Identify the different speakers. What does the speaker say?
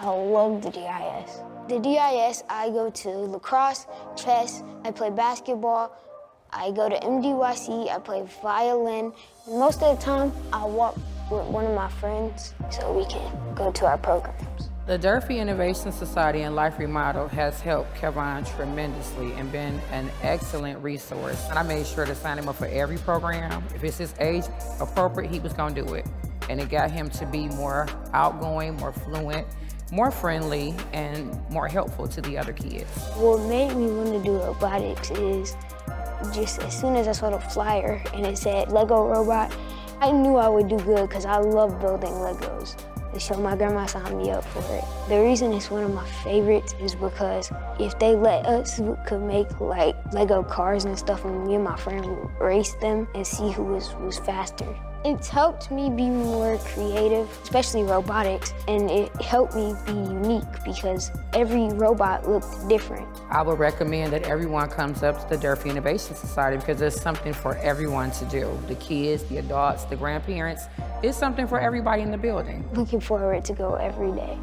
Speaker 1: I love the DIS. The DIS, I go to lacrosse, chess, I play basketball, I go to MDYC, I play violin. Most of the time, I walk with one of my friends so we can go to our programs.
Speaker 2: The Durfee Innovation Society and Life Remodel has helped Ke'Von tremendously and been an excellent resource. And I made sure to sign him up for every program. If it's his age appropriate, he was gonna do it. And it got him to be more outgoing, more fluent, more friendly, and more helpful to the other kids.
Speaker 1: What made me want to do robotics is just as soon as I saw the flyer and it said Lego robot, I knew I would do good because I love building Legos. So my grandma signed me up for it. The reason it's one of my favorites is because if they let us, we could make like Lego cars and stuff and me and my friend would race them and see who was, was faster. It's helped me be more creative, especially robotics, and it helped me be unique because every robot looked different.
Speaker 2: I would recommend that everyone comes up to the Durfee Innovation Society because there's something for everyone to do. The kids, the adults, the grandparents, it's something for everybody in the building.
Speaker 1: Looking forward to go every day.